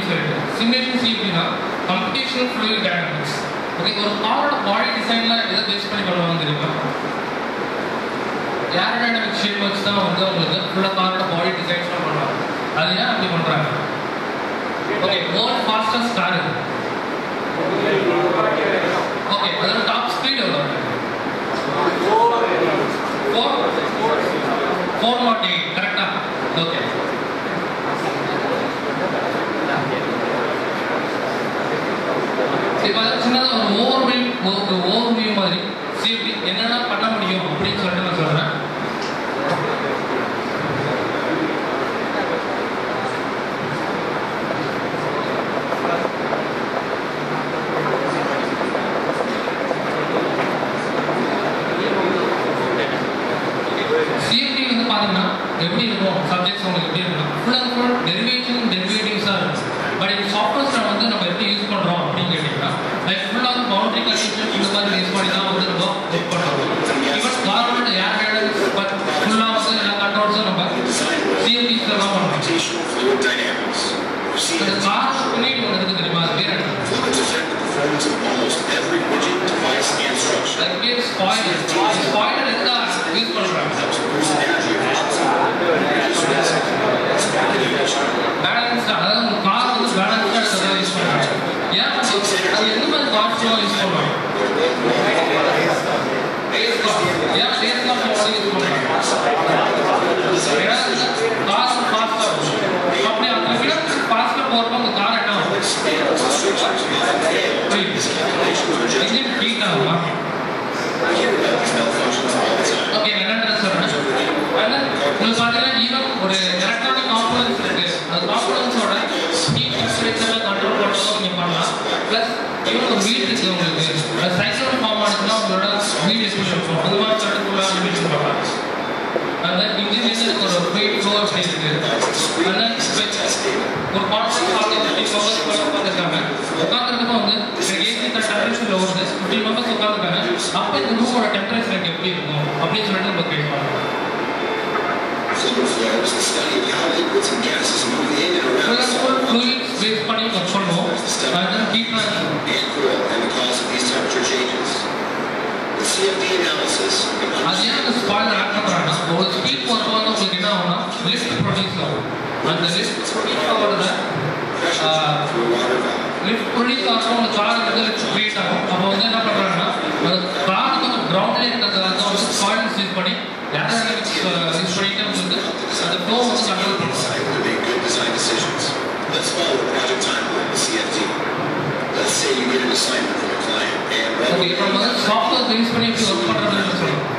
சிமுலேஷன் சொல்லிட்டு. சிமுலேஷன் சிஎஃப்டினா கம்ப்யூட்டேஷனல் ஃப்ளூயிட் டைனமிக்ஸ் ஓகே ஒரு காரோட பாடி டிசைனில் எதை பேஸ் பண்ணி பண்ணுவாங்க தெரியுமா? ஏரோடைனமிக் ஷேப் வச்சு தான் வந்து உங்களுக்கு ஃபுல்லாக காரோட பாடி டிசைன்ஸ்லாம் பண்ணுவாங்க. அது ஏன் அப்படி பண்ணுறாங்க okay world fastest car okay அதோட டாப் ஸ்பீட் எவ்வளோ ஃபோர் ஃபோர் நாட் எயிட் கரெக்டா ஓகே இப்போ சின்னதாக ஒரு ஓவர்வியூ ஒரு ஓவியம் மாதிரி சிஎஃப்டி என்னென்ன பண்ண முடியும் அப்படின்னு சொல்லிட்டு நான் சொல்கிறேன் சிஎஃப்டி வந்து பார்த்தீங்கன்னா எப்படி இருக்கும் சப்ஜெக்ட்ஸ் உங்களுக்கு எப்படி இருக்கும் ஃபுல் அண்ட் ஃபுல் டெரிவேஷன் டெரிவேட்டிவ்ஸாக இருக்கும் பட் இந்த சாஃப்ட்வேர்ஸில் வந்து நம்ம எப்படி யூஸ் பண்ணுறோம் அப்படின்னு கேட்டிங்கன்னா லைக் ஃபுல்லாக பவுண்டரி கண்டிஷன் இந்த மாதிரி யூஸ் பண்ணி தான் வந்து நம்ம ஒர்க் பண்ணுறோம் even government air guidance but ஃபுல்லாக வந்து எல்லா கண்ட்ரோல்ஸும் நம்ம சிஎஃப்டிஸில் தான் பண்ணுறோம்
Computational fluid dynamics, or
இந்த
CFD,
கார் பின்னாடி ஒன்று இருக்குது தெரியுமா அது பேர் என்ன
fluids affect the performance of almost every rigid device and structure.
அதுக்கு பேர் ஸ்பாயிலர் ஸ்பாயிலர் எதுக்காக யூஸ் பண்ணுறாங்க
Helps boost energy efficiency, reduce risk, expand emission,
பேலன்ஸ்டாக அதாவது உங்க கார் வந்து பேலன்ஸ்டாக இருக்கிறதா யூஸ் பண்ணுறாங்க ஏன் அது அது எந்த மாதிரி கார்ஸ்லாம் யூஸ் பண்ணுவாங்க ரேஸ் கார் ஏன் ரேஸ்லாம் போகிறது யூஸ் பண்ணுறாங்க ஏன்னா கார் ஃபாஸ்ட்டாக இருக்கும் அப்படி அதை விட ஃபாஸ்ட்டாக போகிறப்ப அந்த கார் என்ன ஆகும்
expands restrictions
போய் இன்ஜின் ஆகுமா ஓகே என்னென்ன உங்களுக்கு பார்த்தீங்கன்னா ஈவன் ஒரு எலக்ட்ரானிக் காம்பனன்ஸ் இருக்கு அந்த காம்பனன்ஸோட ஹீட் டெம்பரேச்சரில் கண்ட்ரோல் பண்ணுறதும் நீங்கள் பண்ணலாம் ப்ளஸ் ஈவன் ஒரு வீடு இருக்கு உங்களுக்கு சைக்கிள் ஃபார்ம் ஆனதுன்னா உங்களோட வீடு எப்படி இருக்கும் அந்த மாதிரி ஃபுல்லாக பண்ணலாம் அந்த இன்ஜினியருக்கு ஒரு வெயிட் ஃப்ளோ இருக்கு அந்த ஒரு கான்ஃபரன்ஸ் ஹால் ஃபிஃப்டி உட்காந்துருக்காங்க உட்காந்துருக்கப்போ வந்து எனக்கு ஏசி டெம்பரேச்சரில் ஓடுது ஃபிஃப்டி மெம்பர்ஸ் உட்காந்துருக்காங்க அப்போ இந்த ரூமோட டெம்பரேச்சர் எனக்கு எப்படி இருக்கும் அப்படின்னு சொல்லிட்டு நம்ம கேட்பாங்க ஃப்ளூயிட்ஸ் பண்ணி ஒர்க் பண்ணுவோம் அது ஹீட் அது ஏன் அந்த ஸ்பாயில் ஆட் பண்ணுறாங்கன்னா ஒரு ஸ்பீட் போகிறப்போ வந்து உங்களுக்கு என்ன ஆகும்னா லிஸ்ட் ப்ரொடியூஸ் ஆகும் அந்த லிஸ்ட் ப்ரொடியூஸ் ஆகிறத
pressure through a water valve.
Lift produce ஆகிறப்போ உங்கள் கார் வந்து லிஃப்ட் கிரியேட் ஆகும் அப்போ வந்து என்ன பண்ணுறாங்கன்னா அந்த கார் கொஞ்சம் கிரவுண்ட்லேயே இருக்கிறதுனால தான் வந்து ஸ்பாயில்ஸ் யூஸ் பண்ணி ஏரோடைனமிக்ஸ் யூஸ் பண்ணிட்டு வந்து அந்த ஃப்ளோ வந்து கண்ட்ரோல் பண்ணுறாங்க
Design to make good design decisions. Let's follow the project timeline with CFD. Let's say you get an assignment from a client and rather
okay இப்போ நம்ம வந்து software use பண்ணி எப்படி ஒர்க் பண்ணுறதுன்னு சொல்லலாம்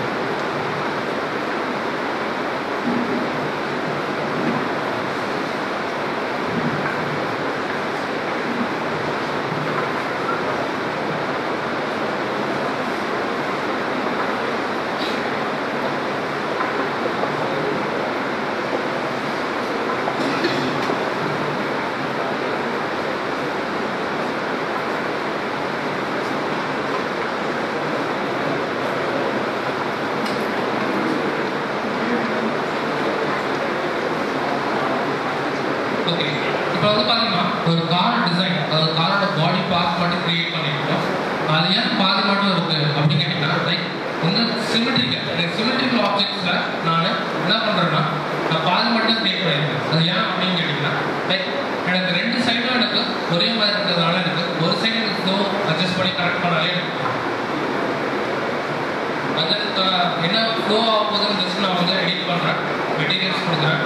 ஓகே இப்போ வந்து பார்த்தீங்கன்னா ஒரு கார் டிசைன் அதாவது காரோட பாடி பார்ட் மட்டும் கிரியேட் பண்ணிருக்கோம் அது ஏன் பாதி மட்டும் இருக்கு அப்படின்னு கேட்டிங்கன்னா லைக் வந்து சிமெட்ரிக்கல் எனக்கு சிமெட்ரிக்கல் ஆப்ஜெக்ட்ஸில் நான் என்ன பண்ணுறேன்னா நான் பாதி மட்டும் கிரியேட் பண்ணியிருக்கேன் அது ஏன் அப்படின்னு கேட்டிங்கன்னா லைக் எனக்கு ரெண்டு சைடும் எனக்கு ஒரே மாதிரி இருக்கிறதுனால எனக்கு ஒரு சைடு எனக்கு அட்ஜஸ்ட் பண்ணி கரெக்ட் பண்ணாலே அது என்ன ஃப்ளோ ஆக போகுதுன்னு நான் வந்து எடிட் பண்ணுறேன் மெட்டீரியல்ஸ் கொடுக்குறேன்.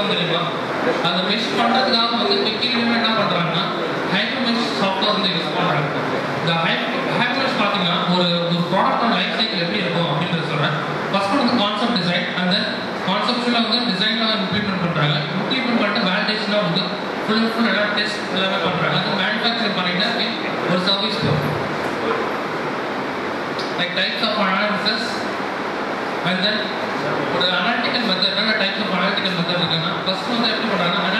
பண்ணோம் தெரியுமா? அந்த மெஷ் பண்ணுறதுக்காக வந்து பிக்கிலுமே என்ன பண்ணுறாங்கன்னா ஹைப்பர் மெஷ் சாஃப்ட்வேர் வந்து யூஸ் பண்ணுறாங்க இந்த ஹைப்பர் மெஷ் பார்த்தீங்கன்னா ஒரு ஒரு ப்ராடக்ட் லைஃப் சைக்கிள் எப்படி இருக்கும் அப்படின்றத சொல்கிறேன் ஃபஸ்ட் வந்து கான்செப்ட் டிசைன் அந்த கான்செப்டில் வந்து டிசைனில் தான் இம்ப்ளிமெண்ட் பண்ணுறாங்க இம்ப்ளிமெண்ட் பண்ணிட்டு வேலிடேஷனாக வந்து ஃபுல் அண்ட் ஃபுல் எல்லாம் டெஸ்ட் எல்லாமே பண்ணுறாங்க அது மேனுஃபேக்சரிங் பண்ணிட்டு ஒரு service like types of analysis and then ஒரு அனாலிட்டிக்கல் மெத்தட் ஆட்டோமேட்டிக்காக மற்ற இருக்காங்க ஃபஸ்ட் வந்து எப்படி போனாங்கன்னா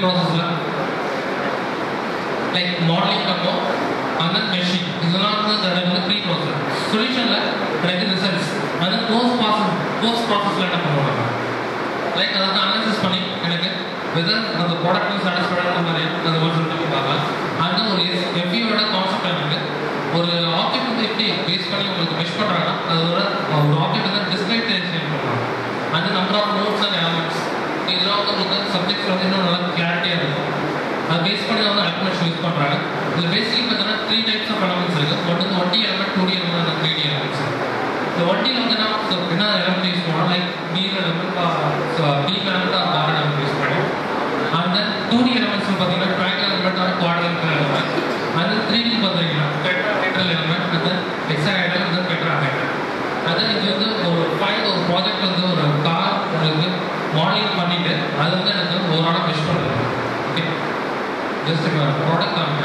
process like modeling அப்போ அந்த மெஷின் இதெல்லாம் வந்து நடக்குது ப்ரீ ப்ராசஸ் சொல்யூஷன்ல ரெண்டு ரிசல்ட்ஸ் அது போஸ்ட் ப்ராசஸ் போஸ்ட் ப்ராசஸ்ல என்ன பண்ணுவாங்க? லைக் அதை அனாலிசிஸ் பண்ணி எனக்கு வெதர் அந்த ப்ராடக்ட் சாட்டிஸ்ஃபைடான மாதிரி அந்த வேர்ட்ஸ் பண்ணி பார்க்கலாம். அது ஒரு எஃபியோட கான்செப்ட் எனக்கு ஒரு ஆப்ஜெக்ட் வந்து எப்படி பேஸ் பண்ணி உங்களுக்கு மெஷ் பண்றாங்க அதோட ஒரு ஆப்ஜெக்ட் பார்த்தீங்கன்னா சப்ஜெக்ட்ஸ் வந்து இன்னும் நல்லா கிளாரிட்டியாக இருக்கும். அது பேஸ் பண்ணி தான் வந்து ஆர்குமெண்ட்ஸ் யூஸ் பண்ணுறாங்க இதில் பேசிக்கலி பார்த்தீங்கன்னா த்ரீ டைப்ஸ் ஆஃப் எலமெண்ட்ஸ் இருக்குது ஒன்று வந்து கடந்தார்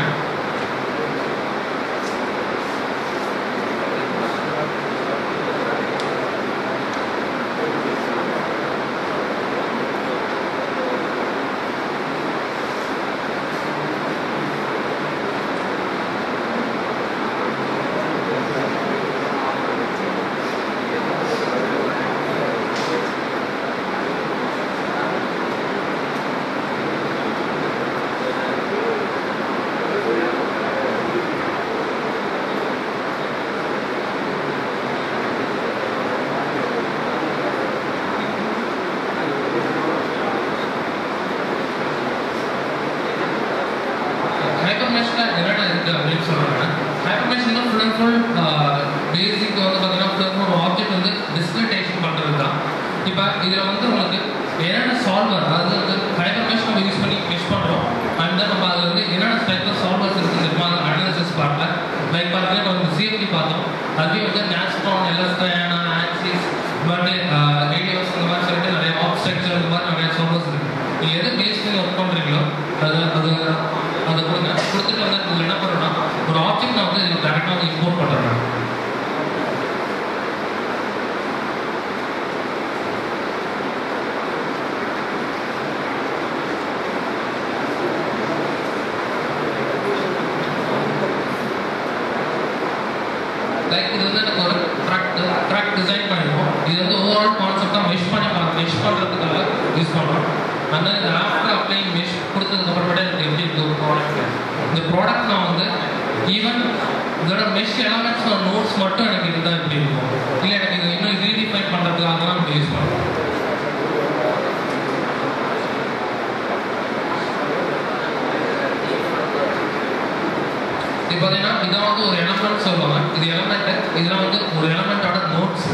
அதை கொடுங்க. கொடுத்துட்டு வந்து உங்களுக்கு என்ன பண்ணுறேன்னா ஒரு ஆப்ஜெக்ட் நான் வந்து டேரெக்டாக இம்போர்ட் பண்ணுறேன் சிக்ஸ் எலமெண்ட்ஸ் ஆர் நோட்ஸ் மட்டும் எனக்கு இதுதான் இப்படி இருக்கும். இல்லை எனக்கு இது இன்னும் ரீடிஃபை பண்ணுறதுக்காக தான் அப்படி யூஸ் பண்ணுவோம் இப்போ பார்த்தீங்கன்னா இதான் வந்து ஒரு எலமெண்ட் சொல்லுவாங்க. இது எலமெண்ட்டு இதில் வந்து ஒரு எலமெண்ட்டோட நோட்ஸ்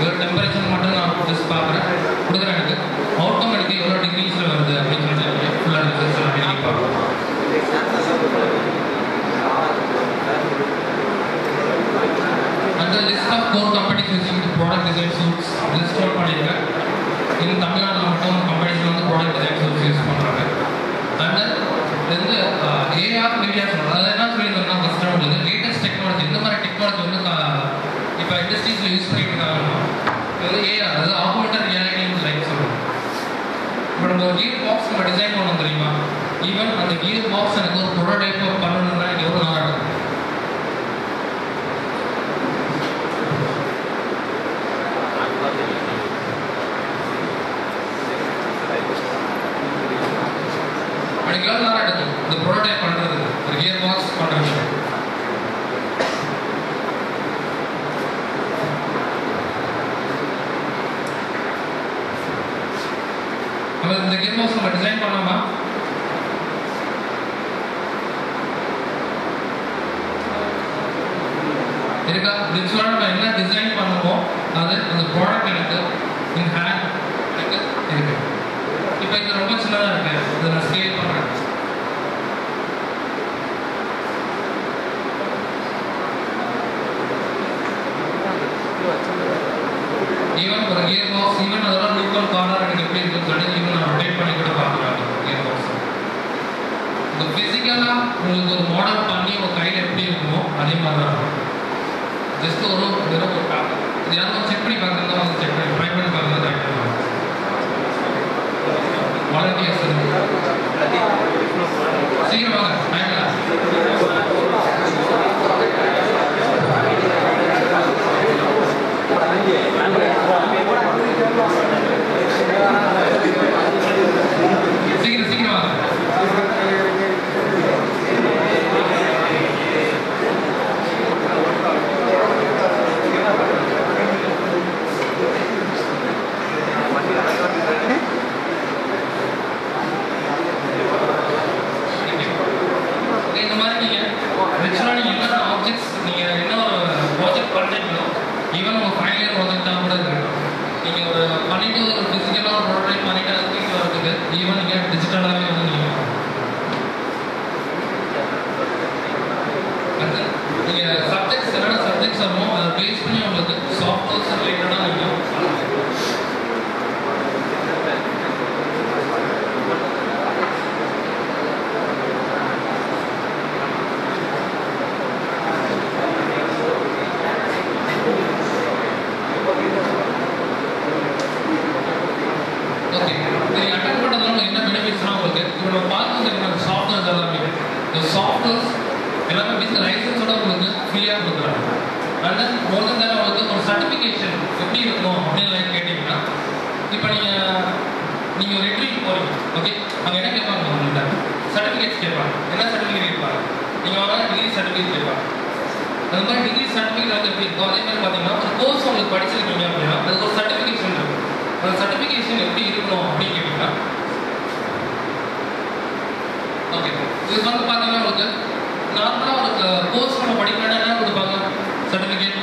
இதோட டெம்பரேச்சர் மட்டும் நான் ஜஸ்ட் பார்க்குறேன். கொடுக்குறேன் எனக்கு. ஆட்டோமேட்டிக்காக எவ்வளோ டிகிரிஸில் வருது அப்படின்னு சொல்லி ஃபுல்லாக ரிசல்ட்ஸ் எல்லாமே பார்க்கணும். அந்த list of core companies using product design suites list out பண்ணியிருக்கேன். இன்னும் தமிழ்நாட்டில் மட்டும் கம்பெனிஸில் வந்து ப்ராடக்ட் டிசைன் சூட்ஸ் யூஸ் பண்ணுறாங்க அண்ட் வந்து ஏஆர் மீடியா சொல்கிறேன் அது என்ன சொல்லியிருக்கோம்னா ஃபஸ்ட் ரவுண்டில் லேட்டஸ்ட் டெக்னாலஜி இந்த மாதிரி டெக்னாலஜி வந்து இப்போ இண்டஸ்ட்ரீஸில் யூஸ் பண்ணிட்டு தான் அதாவது ஏஆர் அதாவது ஆகுமெண்டட் ரியாலிட்டின்னு லைஃப் சொல்லுவோம். இப்போ நம்ம ஒரு கீர் பாக்ஸ் நம்ம டிசைன் பண்ணணும் தெரியுமா? ஈவன் அந்த கீர் பாக்ஸ் எனக்கு ஒரு ப்ரோட்டோடைப்பாக பண்ணணும்னா எவ்வளோ நாள் இருக்கும் ஃபிசிக்கலாக உங்களுக்கு ஒரு மாடல் பண்ணி உங்கள் கையில் எப்படி இருக்குமோ அதே மாதிரி தான் இருக்கும். ஜஸ்ட் ஒரு வெறும் ஒரு பேப்பர் இது யாரும் செக் பண்ணி பார்க்குறதா வந்து செக் பண்ணி ட்ரை பண்ணி பார்க்குறது ட்ரை பண்ணுவாங்க. வாலண்டியர்ஸ் சீக்கிரம் வாங்க டைம் இல்லை சீக்கிரம் சீக்கிரம் வாங்க Okay, இந்த மாதிரி நீங்க ஆக்சுவலாக நீங்கள் என்ன ஆப்ஜெக்ட்ஸ் நீங்கள் என்ன ஒரு ப்ராஜெக்ட் பண்ணுறீங்களோ ஈவன் உங்கள் ஃபைனல் இயர் ப்ராஜெக்டாக கூட இருக்கட்டும் நீங்கள் ஒரு பண்ணிட்டு ஒரு ஃபிசிக்கலாக ஒரு ப்ரோட்டோடைப் பண்ணிட்டு அது தூக்கி வரதுக்கு ஈவன் நீங்கள் டிஜிட்டலாகவே வந்து நீங்கள் அடுத்து நீங்கள் சப்ஜெக்ட்ஸ் என்னென்ன சப்ஜெக்ட்ஸ் வருமோ அதை பேஸ் பண்ணி உங்களுக்கு சாஃப்ட்வேர்ஸ் ரிலேட்டடாக நீங்கள் ஓகே இது அட்டன் பண்ணுறதுனால என்ன பெனிஃபிட்ஸ்னா உங்களுக்கு இப்போ நம்ம பார்த்து தெரியும் சாஃப்ட்வேர்ஸ் எல்லாமே இந்த சாஃப்ட்வேர்ஸ் எல்லாமே வித் லைசன்ஸோட உங்களுக்கு ஃப்ரீயாக கொடுக்குறாங்க அண்ட் தென் மோர் தென் தேன் உங்களுக்கு ஒரு சர்டிஃபிகேஷன் எப்படி இருக்கும் அப்படின்னு like கேட்டிங்கன்னா இப்போ நீங்கள் நீங்கள் ஒரு இன்டர்வியூ போகிறீங்க ஓகே அவங்க என்ன கேட்பாங்க உங்கள்கிட்ட சர்டிஃபிகேட்ஸ் கேட்பாங்க என்ன சர்டிஃபிகேட் கேட்பாங்க நீங்கள் வாங்க டிகிரி சர்டிஃபிகேட் கேட்பாங்க அந்த மாதிரி டிகிரி சர்டிஃபிகேட் வந்து எப்படி இருக்கும் அதே மாதிரி பார்த்தீங்கன்னா ஒரு கோர்ஸ் உங்களுக்கு படிச்சிருக்கீங்க அப்படின்னா அதுக்கு ஒரு சர்டிஃபிகேஷன் இருக்கும் அந்த சர்டிஃபிகேஷன் எப்படி இருக்கணும் அப்படின்னு கேட்டிங்கன்னா ஓகே இது வந்து பார்த்தீங்கன்னா உங்களுக்கு நார்மலாக ஒரு கோர்ஸ் நம்ம படிக்கணும்னா என்ன கொடுப்பாங்க? சர்டிஃபிகேட்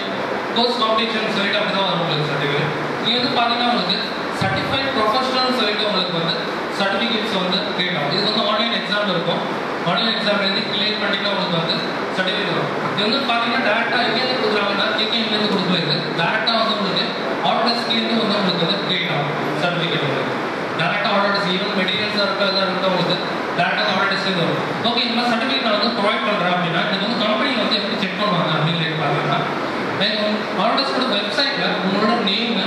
கோர்ஸ் காம்படிஷன் சொல்லிட்டு அப்படி தான் வரும் உங்களுக்கு சர்டிஃபிகேட் நீங்கள் வந்து பார்த்தீங்கன்னா உங்களுக்கு சர்டிஃபைட் ப்ரொஃபஷனல் சொல்லிட்டு உங்களுக்கு வந்து சர்டிஃபிகேட்ஸ் வந்து கிரியேட் ஆகும். இது வந்து ஆன்லைன் எக்ஸாம் இருக்கும். மாடல் எக்ஸாம் எழுதி கிளியர் பண்ணிட்டு உங்களுக்கு வந்து சர்டிஃபிகேட் வரும். இது வந்து பார்த்தீங்கன்னா டேரெக்டாக எங்கேருந்து கொடுக்குறாங்கன்னா கேகே எங்கேருந்து கொடுக்குறது டேரெக்டாக வந்து உங்களுக்கு ஆட்டோடெஸ்க்லேருந்து வந்து உங்களுக்கு வந்து கிரியேட் ஆகும். சர்டிஃபிகேட் வரும் டேரெக்டாக ஆர்டர்ஸ் ஈவன் மெட்டீரியல்ஸாக இருக்கா எல்லாம் இருக்கா உங்களுக்கு டேரெக்டாக ஆர்டர்ஸ்லேருந்து வரும். ஓகே இந்த மாதிரி சர்டிஃபிகேட் நான் வந்து ப்ரொவைட் பண்ணுறேன் அப்படின்னா இது வந்து கம்பெனி வந்து எப்படி செக் பண்ணுவாங்க அப்படின்னு பார்த்தீங்கன்னா ஆர்டர்ஸோட வெப்சைட்டில் உங்களோட நேம்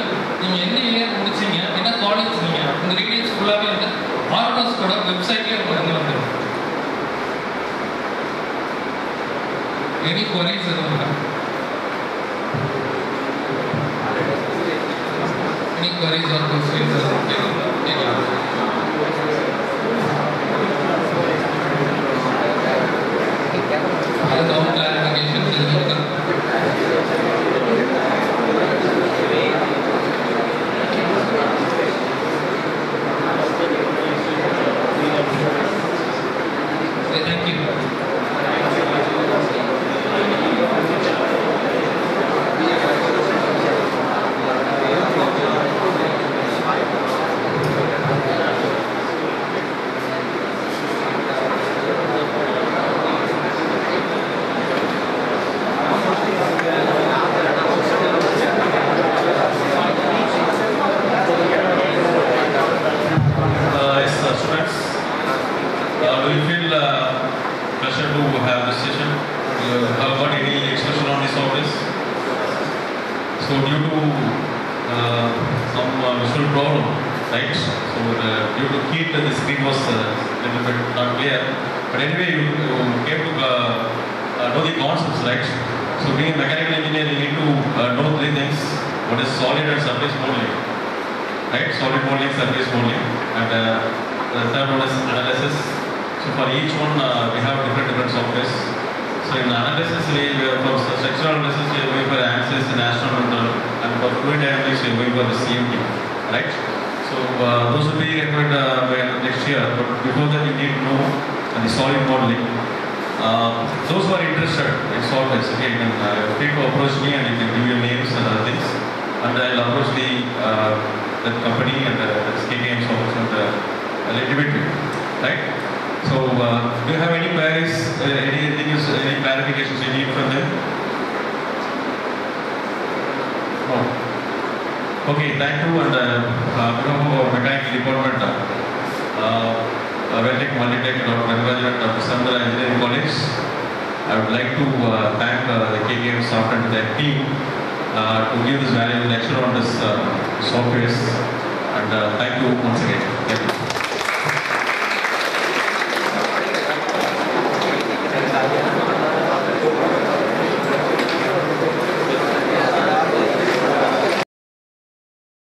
நீங்கள் எந்த இயர் முடிச்சீங்க என்ன காலேஜ் நீங்கள் இந்த டீட்டெயில்ஸ் ஃபுல்லாகவே வந்து
ஆர்டர்ஸோட வெப்சைட் लेकिन कनेक्ट ज़रूर होगा कनेक्ट और कोशिश ज़रूर होगा What is solid and surface modeling? right? Solid modeling, surface modeling, and uh, the third one is analysis. So for each one, uh, we have different different softwares. So in analysis, we are for structural analysis, we going for ANSYS and astronomical, and for fluid dynamics, we going for the CMT, right? So uh, those will be recommended uh, next year. But before that, you need to know the solid modeling. Uh, those who are interested in softwares, okay, you can uh, free approach me and you can give your names and other things. And I'll approach the uh, the company and the, the KTM software and uh, a little bit, right? So, uh, do you have any queries, uh, any clarifications you need from them? No. Okay, thank you and uh, uh, behalf of our department, uh, uh. Rangarajan and Dr. Samdara Engineering College. I would like to uh, thank uh, the KKM staff and their team uh, to give this valuable lecture on this uh, softwares and uh, thank you once again.